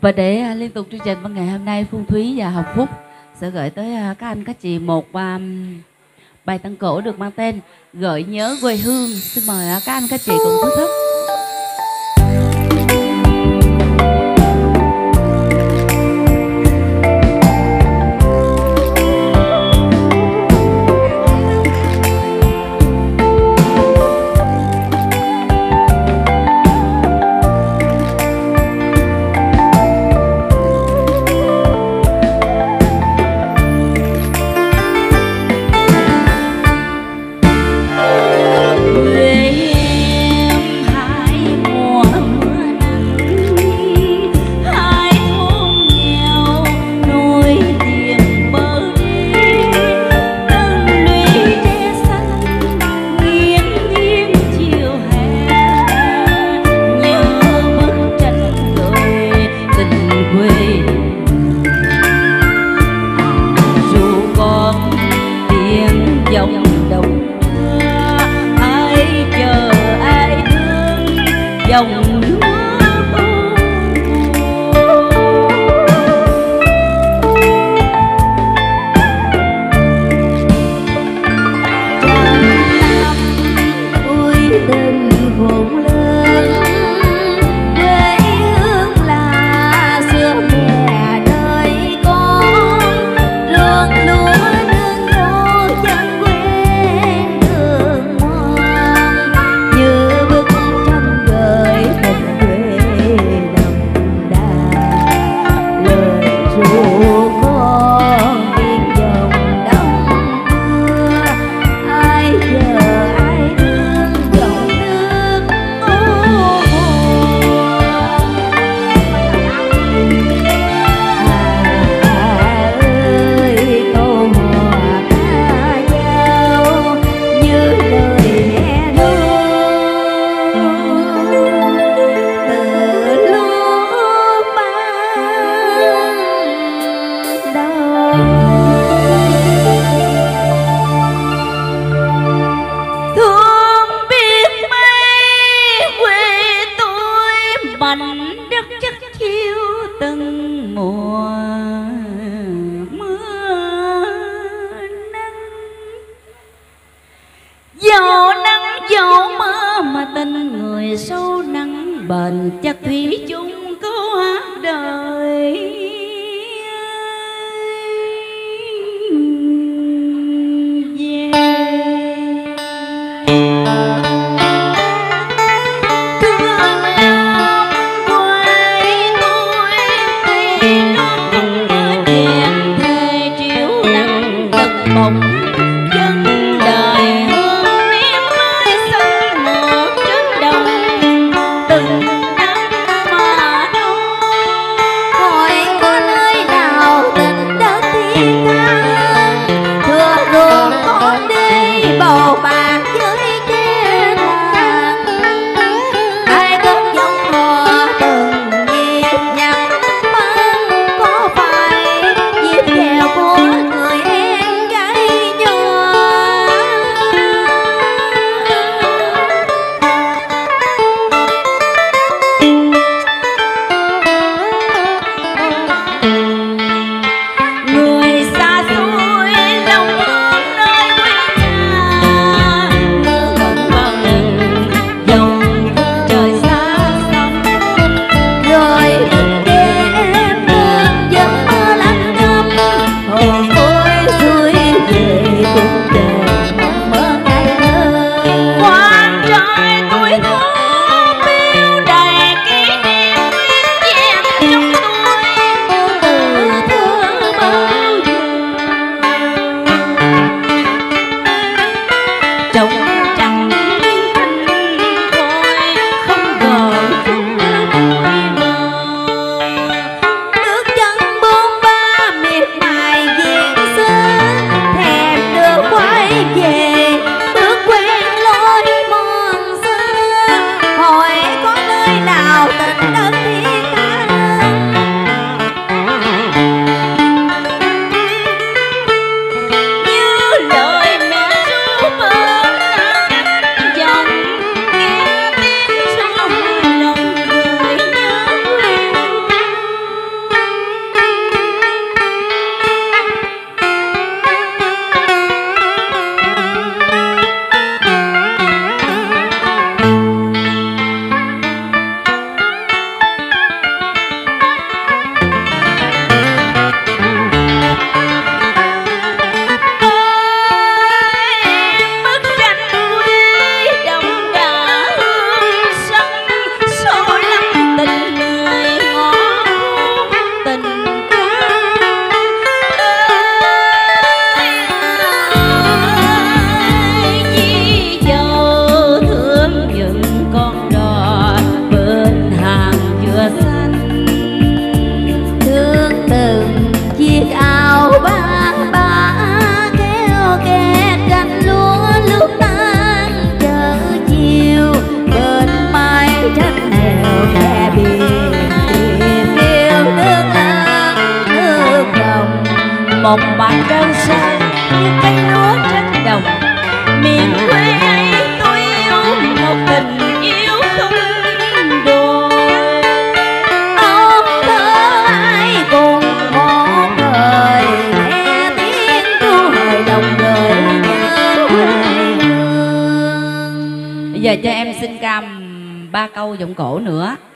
Và để à, liên tục chương trình vào ngày hôm nay, Phương Thúy và Hồng Phúc sẽ gửi tới à, các anh, các chị một à, bài tăng cổ được mang tên Gợi nhớ quê hương. Xin mời các anh, các chị cùng thưởng thức. Quê. Dù còn tiếng dòng đồng ai chờ ai thương dòng lúa tin người sâu nắng bền chắc thủy chung câu hát đời. ngọt đơn sơ như cây lúa trên đồng. Miền quê ấy tôi yêu, một tình yêu không đôi ông thơ ai cùng một thời nghe tiếng thu hồi đồng đời nhớ giờ cho em xin cầm ba câu giọng cổ nữa.